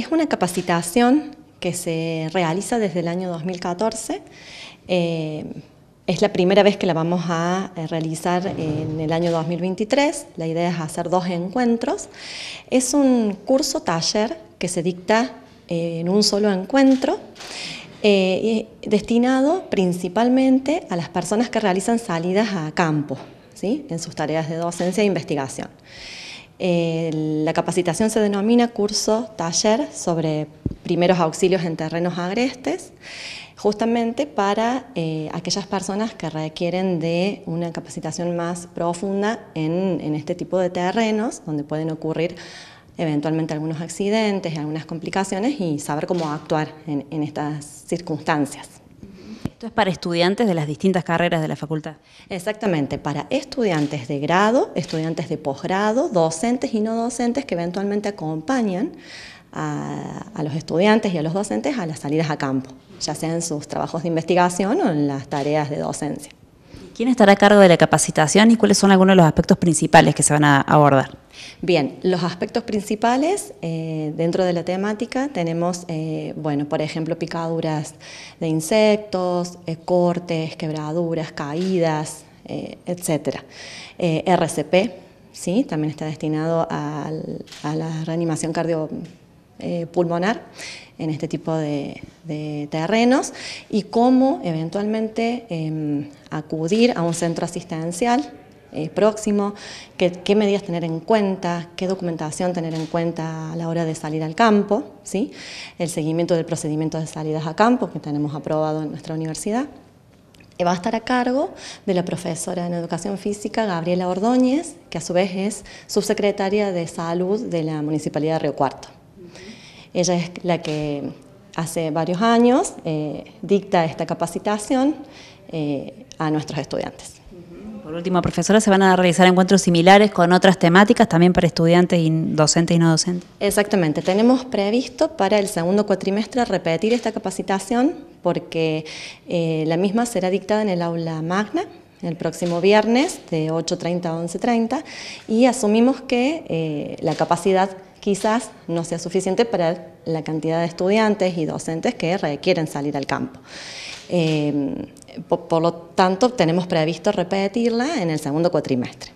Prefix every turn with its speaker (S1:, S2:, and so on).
S1: es una capacitación que se realiza desde el año 2014. Es la primera vez que la vamos a eh, realizar en el año 2023. La idea es hacer dos encuentros. Es un curso taller que se dicta eh, en un solo encuentro, eh, destinado principalmente a las personas que realizan salidas a campo, ¿sí? en sus tareas de docencia e investigación. La capacitación se denomina curso taller sobre primeros auxilios en terrenos agrestes justamente para eh, aquellas personas que requieren de una capacitación más profunda en, este tipo de terrenos, donde pueden ocurrir eventualmente algunos accidentes, algunas complicaciones y saber cómo actuar en, estas circunstancias.
S2: Esto es para estudiantes de las distintas carreras de la facultad.
S1: Exactamente, para estudiantes de grado, estudiantes de posgrado, docentes y no docentes que eventualmente acompañan a, los estudiantes y a los docentes a las salidas a campo, ya sea en sus trabajos de investigación o en las tareas de docencia.
S2: ¿Quién estará a cargo de la capacitación y cuáles son algunos de los aspectos principales que se van a abordar?
S1: Bien, los aspectos principales eh, dentro de la temática tenemos, eh, bueno, por ejemplo, picaduras de insectos, eh, cortes, quebraduras, caídas, etc. RCP, ¿sí? también está destinado a la reanimación cardio eh, pulmonar en este tipo de, terrenos y cómo eventualmente em, acudir a un centro asistencial eh, próximo, qué, medidas tener en cuenta, qué documentación tener en cuenta a la hora de salir al campo, ¿sí? el seguimiento del procedimiento de salidas a campo que tenemos aprobado en nuestra universidad. Va a estar a cargo de la profesora en Educación Física, Gabriela Ordóñez, que a su vez es subsecretaria de Salud de la Municipalidad de Río Cuarto. Ella es la que hace varios años eh, dicta esta capacitación eh, a nuestros estudiantes.
S2: Por último, profesora, ¿se van a realizar encuentros similares con otras temáticas también para estudiantes y docentes y no docentes?
S1: Exactamente, tenemos previsto para el segundo cuatrimestre repetir esta capacitación porque eh, la misma será dictada en el aula magna el próximo viernes de 8.30 a 11.30 y asumimos que la capacidad quizás no sea suficiente para la cantidad de estudiantes y docentes que requieren salir al campo. Eh, por, lo tanto, tenemos previsto repetirla en el segundo cuatrimestre.